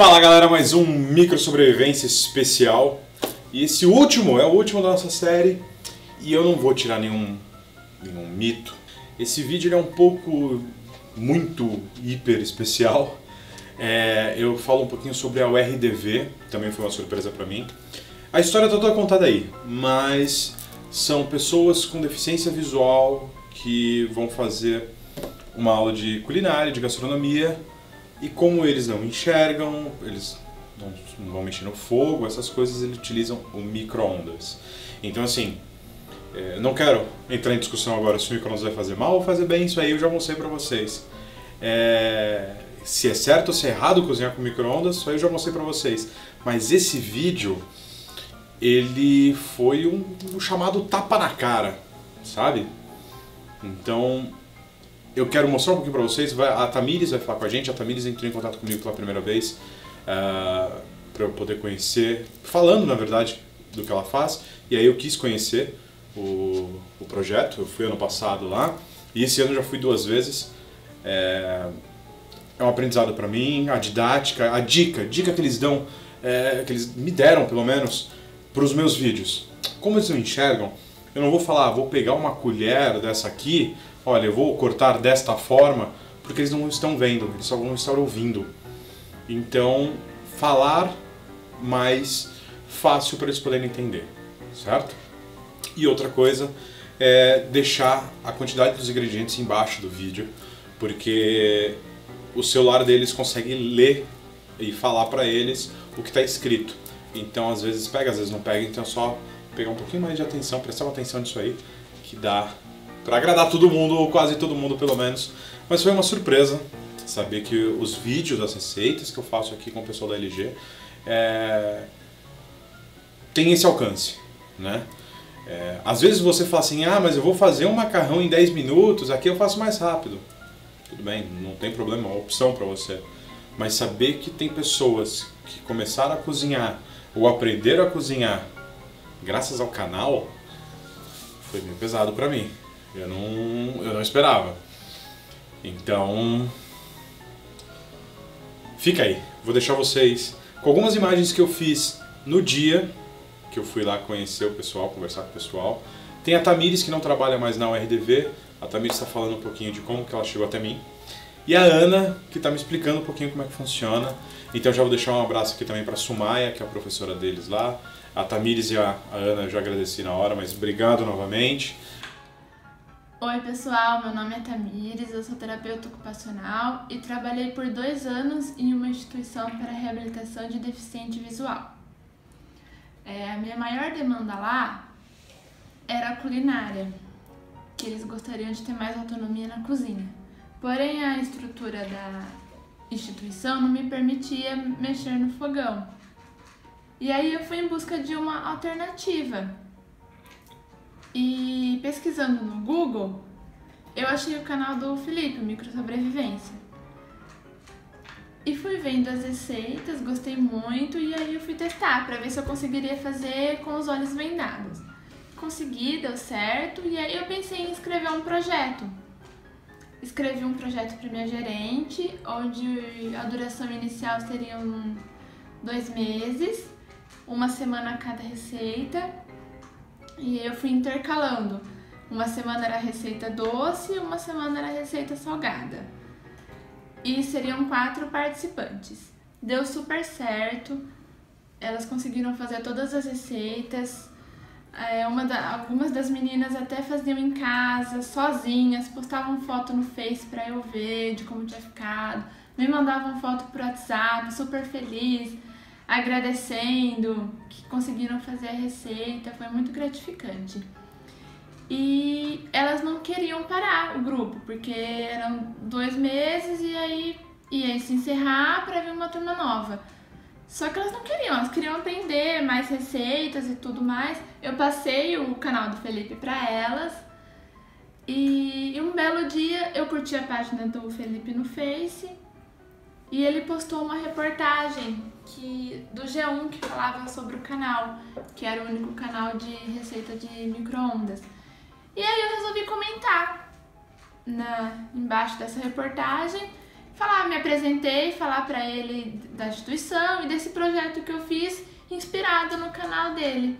Fala galera, mais um micro sobrevivência especial. E esse último é o último da nossa série e eu não vou tirar nenhum, nenhum mito. Esse vídeo é um pouco muito hiper especial. É, eu falo um pouquinho sobre a URDV, também foi uma surpresa para mim. A história tá toda contada aí, mas são pessoas com deficiência visual que vão fazer uma aula de culinária, de gastronomia e como eles não enxergam, eles não, vão mexer no fogo, essas coisas, eles utilizam o micro-ondas. Então, assim, é, não quero entrar em discussão agora se o micro-ondas vai fazer mal ou fazer bem, isso aí eu já mostrei para vocês. É, se é certo ou se é errado cozinhar com micro-ondas, isso aí eu já mostrei para vocês. Mas esse vídeo, ele foi um, um chamado tapa na cara, sabe? Então, eu quero mostrar um pouquinho para vocês. a Tamires vai falar com a gente. A Tamires entrou em contato comigo pela primeira vez uh, ah, para eu poder conhecer, falando na verdade do que ela faz. E aí eu quis conhecer o, o projeto. Eu fui ano passado lá e esse ano já fui duas vezes. É, é um aprendizado para mim. A didática, a dica, dica que eles dão, é, que eles me deram pelo menos para os meus vídeos. Como eles não enxergam, eu não vou falar, ah, vou pegar uma colher dessa aqui olha, eu vou cortar desta forma, porque eles não estão vendo, eles só vão estar ouvindo. Então, falar mais fácil para eles poderem entender, certo? E outra coisa é deixar a quantidade dos ingredientes embaixo do vídeo, porque o celular deles consegue ler e falar para eles o que está escrito. Então, às vezes pega, às vezes não pega, então é só pegar um pouquinho mais de atenção, prestar atenção nisso aí, que dá para agradar todo mundo, ou quase todo mundo pelo menos. Mas foi uma surpresa saber que os vídeos das receitas que eu faço aqui com o pessoal da LG é, tem esse alcance, né? É, às vezes você fala assim, ah, mas eu vou fazer um macarrão em 10 minutos, aqui eu faço mais rápido. Tudo bem, não tem problema, é uma opção para você. Mas saber que tem pessoas que começaram a cozinhar ou aprenderam a cozinhar graças ao canal foi meio pesado para mim. Eu não, eu não esperava. Então, fica aí. Vou deixar vocês com algumas imagens que eu fiz no dia que eu fui lá conhecer o pessoal, conversar com o pessoal. Tem a Tamires que não trabalha mais na URDV. A Tamires está falando um pouquinho de como que ela chegou até mim. E a Ana, que está me explicando um pouquinho como é que funciona. Então já vou deixar um abraço aqui também para a Sumaya, que é a professora deles lá. A Tamires e a Ana eu já agradeci na hora, mas obrigado novamente. Oi pessoal, meu nome é Tamires, eu sou terapeuta ocupacional e trabalhei por dois anos em uma instituição para reabilitação de deficiente visual. É, a minha maior demanda lá era a culinária, que eles gostariam de ter mais autonomia na cozinha. Porém, a estrutura da instituição não me permitia mexer no fogão. E aí eu fui em busca de uma alternativa e pesquisando no Google, eu achei o canal do Felipe, Micro Sobrevivência. E fui vendo as receitas, gostei muito e aí eu fui testar para ver se eu conseguiria fazer com os olhos vendados. Consegui, deu certo e aí eu pensei em escrever um projeto. Escrevi um projeto para minha gerente, onde a duração inicial seriam dois meses, uma semana a cada receita e eu fui intercalando. Uma semana era receita doce, uma semana era receita salgada. E seriam quatro participantes. Deu super certo. Elas conseguiram fazer todas as receitas. É, da, algumas das meninas até faziam em casa, sozinhas, postavam foto no Face para eu ver de como tinha ficado, me mandavam foto pro WhatsApp, super feliz agradecendo que conseguiram fazer a receita, foi muito gratificante. E elas não queriam parar o grupo, porque eram dois meses e aí ia se encerrar para vir uma turma nova. Só que elas não queriam, elas queriam aprender mais receitas e tudo mais. Eu passei o canal do Felipe para elas. E, e um belo dia eu curti a página do Felipe no Face e ele postou uma reportagem que do G1 que falava sobre o canal, que era o único canal de receita de micro-ondas. E aí eu resolvi comentar na, embaixo dessa reportagem, falar, me apresentei, falar para ele da instituição e desse projeto que eu fiz inspirado no canal dele.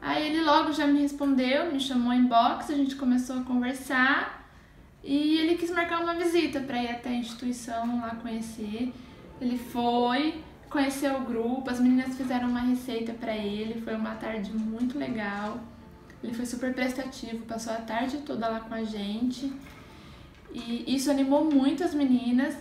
Aí ele logo já me respondeu, me chamou em box, a gente começou a conversar e ele quis marcar uma visita para ir até a instituição lá conhecer. Ele foi, conheceu o grupo, as meninas fizeram uma receita para ele, foi uma tarde muito legal. Ele foi super prestativo, passou a tarde toda lá com a gente. E isso animou muito as meninas.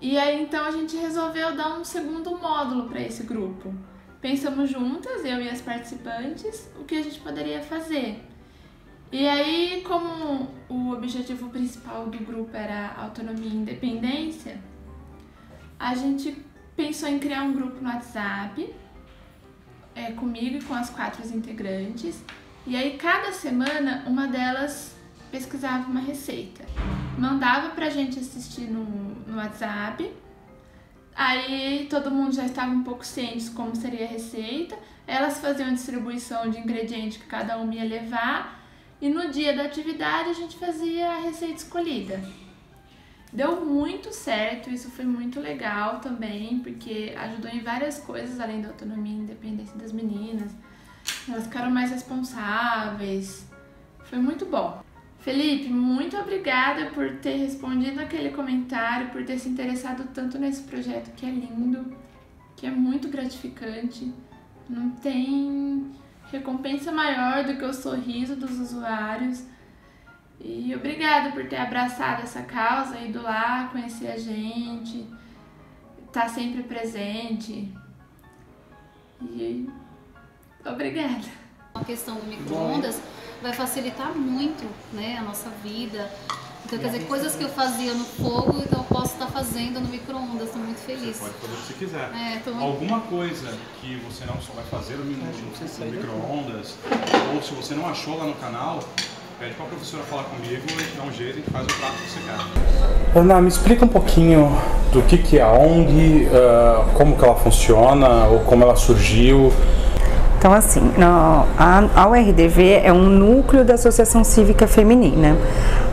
E aí então a gente resolveu dar um segundo módulo para esse grupo. Pensamos juntas, eu e as participantes, o que a gente poderia fazer. E aí, como o objetivo principal do grupo era autonomia e independência, a gente pensou em criar um grupo no WhatsApp, é, comigo e com as quatro integrantes. E aí, cada semana, uma delas pesquisava uma receita, mandava pra gente assistir no, no WhatsApp. Aí todo mundo já estava um pouco ciente como seria a receita. Elas faziam a distribuição de ingredientes que cada uma ia levar. E no dia da atividade a gente fazia a receita escolhida. Deu muito certo, isso foi muito legal também, porque ajudou em várias coisas, além da autonomia e independência das meninas. Elas ficaram mais responsáveis. Foi muito bom. Felipe, muito obrigada por ter respondido aquele comentário, por ter se interessado tanto nesse projeto que é lindo, que é muito gratificante. Não tem recompensa maior do que o sorriso dos usuários. E obrigada por ter abraçado essa causa, ido lá conhecer a gente, estar tá sempre presente. E obrigada. A questão do micro-ondas vai facilitar muito né, a nossa vida. Então, quer dizer, coisas que eu fazia no fogo, então eu posso estar fazendo no micro-ondas. Estou muito feliz. Você pode fazer o que você quiser. É, tô... Alguma coisa que você não só vai fazer no, no, no micro-ondas, ou se você não achou lá no canal, pede para a professora falar comigo, a gente dá um jeito, gente faz o prato que você quer. Ana, me explica um pouquinho do que, que é a ONG, uh, como que ela funciona, ou como ela surgiu. Então, assim, a, URDV é um núcleo da Associação Cívica Feminina.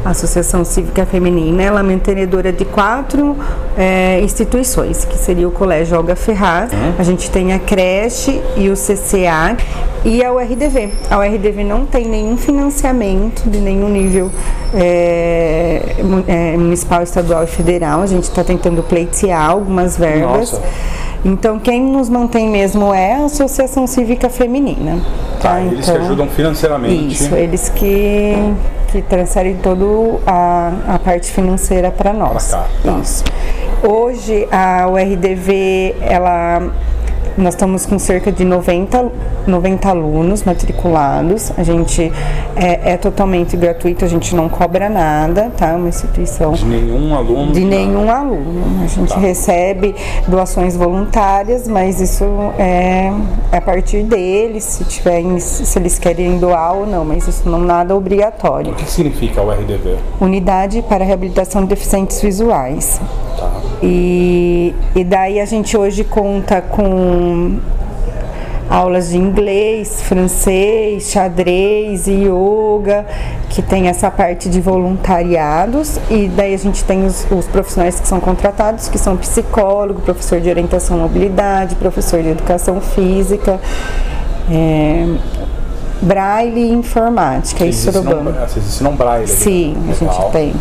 A Associação Cívica Feminina ela é mantenedora de quatro é, instituições, que seria o Colégio Olga Ferraz, uhum. a gente tem a creche e o CCA e a URDV. A URDV não tem nenhum financiamento de nenhum nível é, é, municipal, estadual e federal. A gente está tentando pleitear algumas verbas. Nossa. Então, quem nos mantém mesmo é a Associação Cívica Feminina. Tá, tá eles então, que ajudam financeiramente. Isso, eles que, que transferem toda a, a parte financeira para nós. Pra cá, tá. Isso. Hoje, a URDV, ela nós estamos com cerca de 90, 90 alunos matriculados. A gente é, é, totalmente gratuito, a gente não cobra nada, tá? É uma instituição. De nenhum aluno? De nenhum aluno. A gente tá. recebe doações voluntárias, mas isso é, é a partir deles, se, tiver, se eles querem doar ou não, mas isso não nada obrigatório. O que significa o RDV? Unidade para Reabilitação de Deficientes Visuais. Tá. E, e daí a gente hoje conta com aulas de inglês, francês, xadrez e yoga, que tem essa parte de voluntariados, e daí a gente tem os, os profissionais que são contratados, que são psicólogo, professor de orientação à mobilidade, professor de educação física, é, braille e informática, isso é Sorobama. Vocês ensinam braille? Sim, a gente tem.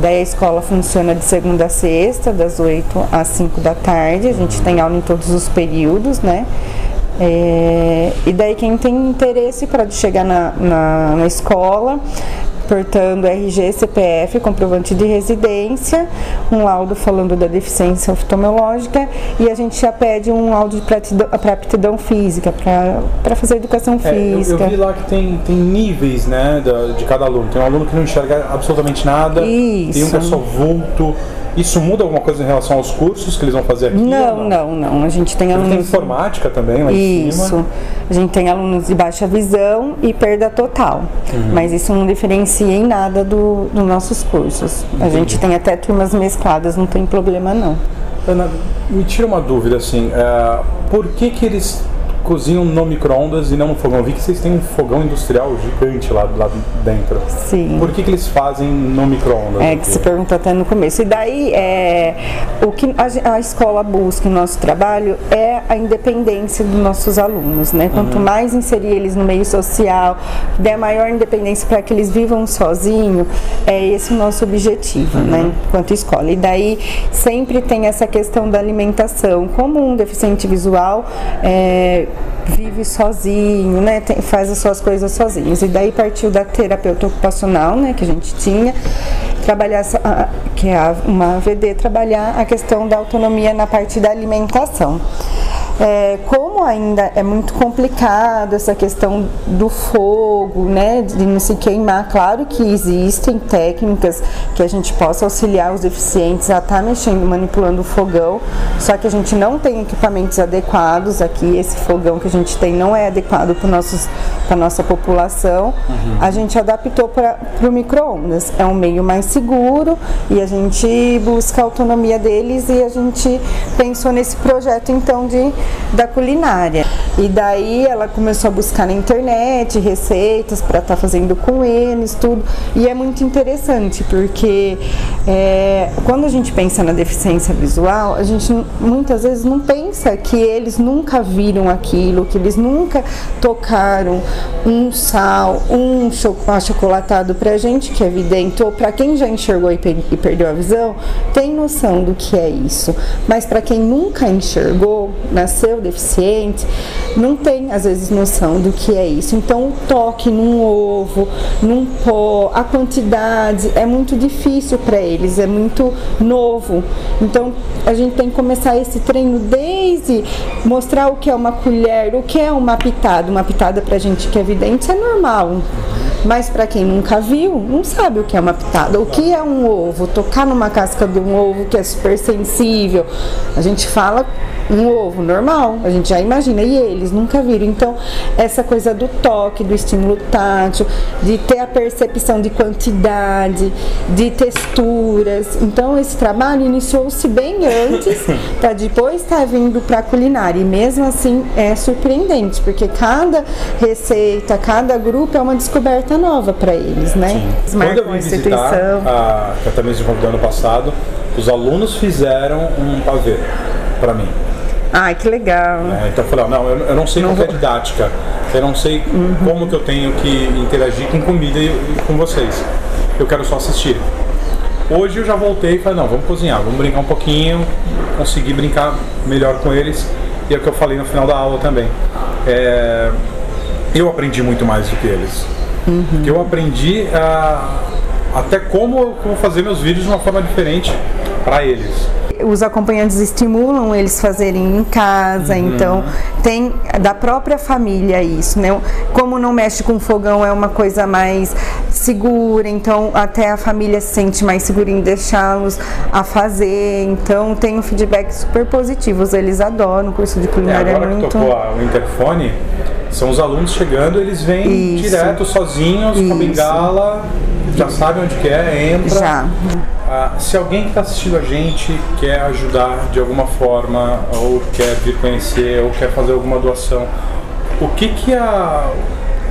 Daí a escola funciona de segunda a sexta, das 8 às 5 da tarde. A gente tem aula em todos os períodos, né? É, e daí quem tem interesse pode chegar na, na, na escola, portando RG, CPF, comprovante de residência, um laudo falando da deficiência oftalmológica e a gente já pede um laudo para aptidão física, para fazer educação física. É, eu, eu, vi lá que tem, tem níveis né, de, cada aluno. Tem um aluno que não enxerga absolutamente nada, Isso. tem um que é só vulto. Isso muda alguma coisa em relação aos cursos que eles vão fazer aqui? Não, não, não, não, A gente tem alunos. Tem informática também lá isso. em cima. A gente tem alunos de baixa visão e perda total. Uhum. Mas isso não diferencia em nada dos do nossos cursos. Entendi. A gente tem até turmas mescladas, não tem problema não. Ana, me tira uma dúvida assim, é, por que que eles cozinham no micro-ondas e não no fogão. Eu vi que vocês têm um fogão industrial gigante lá, lá dentro. Sim. Por que, que eles fazem no micro-ondas? É, que se perguntou até no começo. E daí, é, o que a, a escola busca em nosso trabalho é a independência dos nossos alunos, né? Quanto mais inserir eles no meio social, der maior independência para que eles vivam sozinhos, é esse o nosso objetivo, né? Enquanto escola. E daí, sempre tem essa questão da alimentação. Como um deficiente visual é, vive sozinho, né? Tem- faz as suas coisas sozinhos. E daí partiu da terapeuta ocupacional, né? Que a gente tinha, trabalhar, que é uma AVD, trabalhar a questão da autonomia na parte da alimentação. É, como ainda é muito complicado essa questão do fogo, né, de não se queimar, claro que existem técnicas que a gente possa auxiliar os deficientes a estar mexendo, manipulando o fogão, só que a gente não tem equipamentos adequados aqui, esse fogão que a gente tem não é adequado para a nossa população, a gente adaptou para o micro-ondas, é um meio mais seguro e a gente busca a autonomia deles e a gente pensou nesse projeto então de da culinária. E daí ela começou a buscar na internet receitas para estar fazendo com eles, tudo. E é muito interessante porque é, quando a gente pensa na deficiência visual, a gente muitas vezes não pensa que eles nunca viram aquilo, que eles nunca tocaram um sal, um cho- achocolatado pra gente que é vidente, ou para quem já enxergou e, e perdeu a visão, tem noção do que é isso. Mas para quem nunca enxergou, nasceu deficiente, não tem às vezes noção do que é isso. Então o toque num ovo, num pó, a quantidade é muito difícil para eles, é muito novo. Então a gente tem que começar esse treino desde mostrar o que é uma colher, o que é uma pitada. Uma pitada pra gente que é vidente é normal. Mas para quem nunca viu, não sabe o que é uma pitada. O que é um ovo? Tocar numa casca de um ovo que é super sensível. A gente fala um ovo normal, a gente já imagina, e eles nunca viram. Então, essa coisa do toque, do estímulo tátil, de ter a percepção de quantidade, de texturas. Então, esse trabalho iniciou-se bem antes, para depois estar vindo para a culinária. E mesmo assim, é surpreendente, porque cada receita, cada grupo é uma descoberta nova para eles, né? Eles Quando eu vim a visitar instituição. a Catamisa do ano passado, os alunos fizeram um pavê para mim. Ai, que legal. né? Então eu falei, não, eu, eu não sei qual que é a didática, eu não sei como que eu tenho que interagir com comida e, e com vocês. Eu quero só assistir. Hoje eu já voltei e falei, não, vamos cozinhar, vamos brincar um pouquinho, conseguir brincar melhor com eles. E é o que eu falei no final da aula também. É, eu aprendi muito mais do que eles. Porque eu aprendi a, até como, como fazer meus vídeos de uma forma diferente para eles. Os acompanhantes estimulam eles fazerem em casa, então tem da própria família isso, né? Como não mexe com fogão é uma coisa mais segura, então até a família se sente mais segura em deixá-los a fazer, então tem um feedback super positivos, eles adoram o curso de É, culinária, é, agora que muito tocou o interfone, são os alunos chegando, eles vêm Isso. direto, sozinhos, com a Isso. bengala, já sabem onde que é, entra. já. Ah, se alguém que está assistindo a gente quer ajudar de alguma forma, ou quer vir conhecer, ou quer fazer alguma doação, o que que a,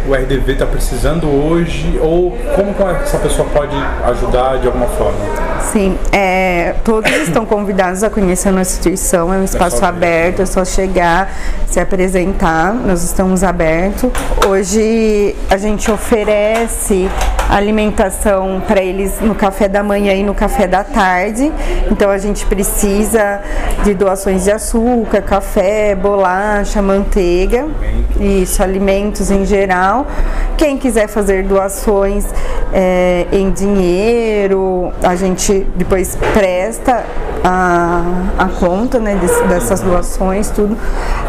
o RDV está precisando hoje, ou como que essa pessoa pode ajudar de alguma forma? Sim, é, todos estão convidados a conhecer a nossa instituição, é um espaço só vir. aberto, é só chegar, se apresentar, nós estamos abertos. Hoje a gente oferece alimentação para eles no café da manhã e no café da tarde, então a gente precisa de doações de açúcar, café, bolacha, manteiga, isso, alimentos em geral. Quem quiser fazer doações é, em dinheiro, a gente depois presta a, a conta né, desse- dessas doações, tudo.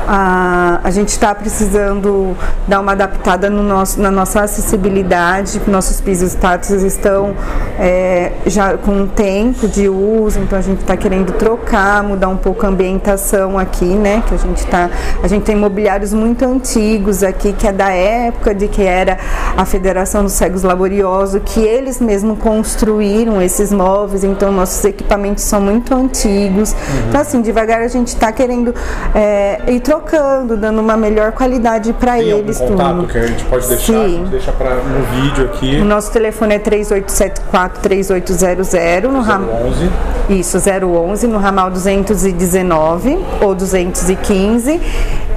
A, a gente está precisando dar uma adaptada no nosso, na nossa acessibilidade, nossos pisos táteis estão é, já com um tempo de uso, então a gente está querendo trocar, mudar um pouco a ambientação aqui, né? Que a gente tá. A gente tem mobiliários muito antigos aqui, que é da época de que era a Federação dos Cegos Laboriosos, que eles mesmos construíram esses móveis, então nossos equipamentos são muito antigos. Então, assim, devagar a gente está querendo é, ir trocando, dando uma melhor qualidade para Tem algum eles. contato tudo. que a gente pode deixar? Sim. A gente deixa pra, no vídeo aqui. O nosso telefone é 3874-3800 no ram... 11. Isso, 011 no ramal 219 ou 215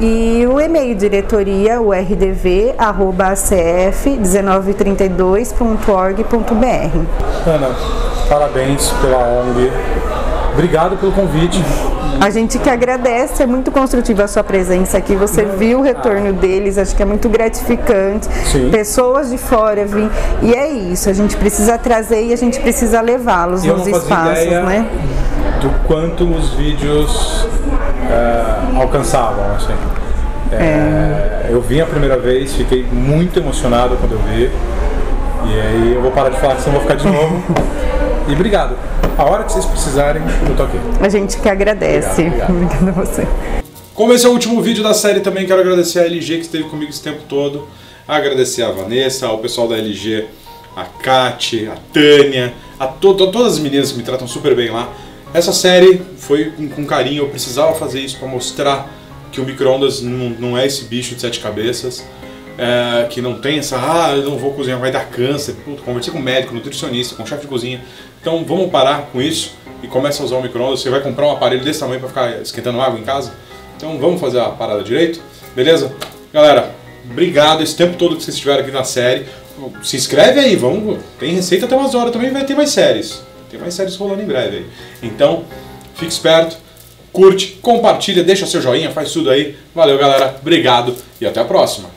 e o e-mail diretoria urdv arroba acf 1932.org.br. Ana, parabéns pela ONG. Obrigado pelo convite. A gente que agradece, é muito construtiva a sua presença aqui. Você viu o retorno deles, acho que é muito gratificante. Sim. Pessoas de fora vêm. E é isso, a gente precisa trazer e a gente precisa levá-los nos espaços, né? do quanto os vídeos é, alcançavam, assim. É, Eu vim a primeira vez, fiquei muito emocionado quando eu vi. E aí eu vou parar de falar que senão eu vou ficar de novo. E obrigado. A hora que vocês precisarem, eu tô aqui. A gente que agradece. Obrigado, Obrigada a você. Como esse é o último vídeo da série, também quero agradecer a LG que esteve comigo esse tempo todo. Agradecer a Vanessa, ao pessoal da LG, a Kate, a Tânia, a to to- todas as meninas que me tratam super bem lá. Essa série foi com, com carinho, eu precisava fazer isso para mostrar que o micro-ondas não, não é esse bicho de sete cabeças. É, que não tem essa, ah, eu não vou cozinhar, vai dar câncer. Puta, conversei com médico, nutricionista, com chefe de cozinha. Então vamos parar com isso e começa a usar o micro-ondas. Você vai comprar um aparelho desse tamanho para ficar esquentando água em casa? Então vamos fazer a parada direito, beleza? Galera, obrigado esse tempo todo que vocês estiveram aqui na série. Se inscreve aí, vamos. Tem receita até umas horas também, vai ter mais séries. Tem mais séries rolando em breve aí. Então, fique esperto, curte, compartilha, deixa seu joinha, faz tudo aí. Valeu, galera. Obrigado e até a próxima.